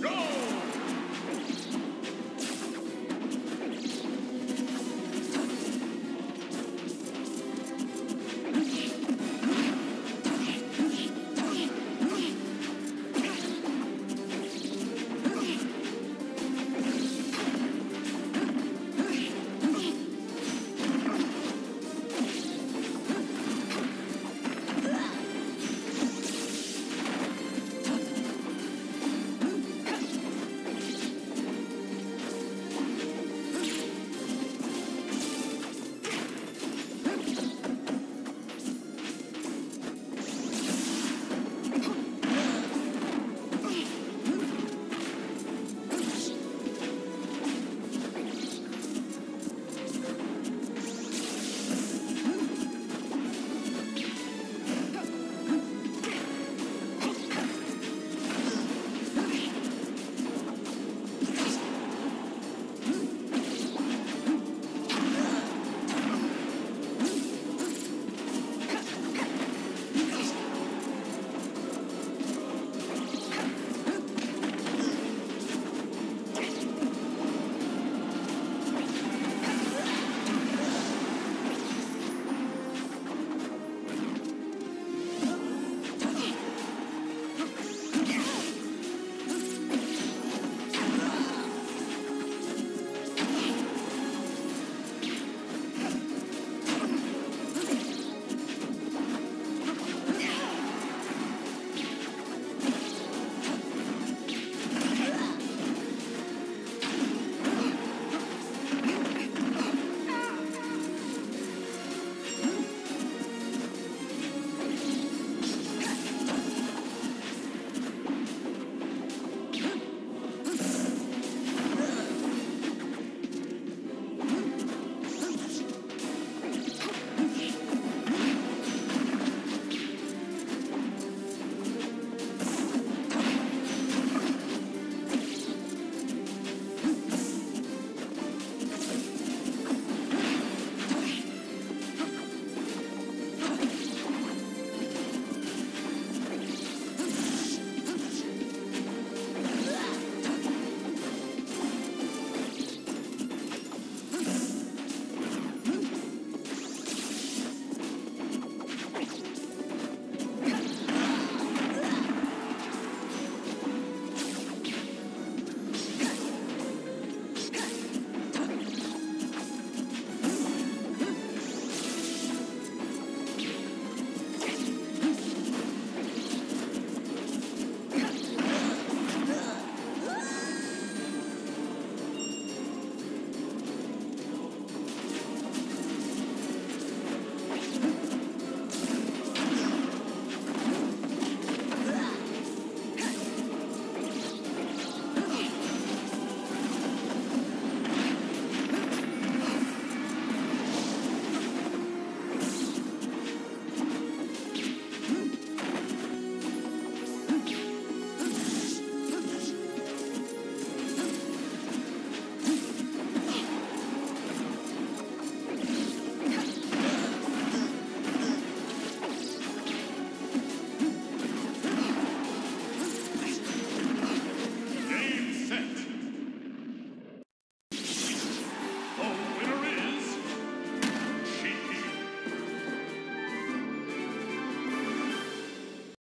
Go!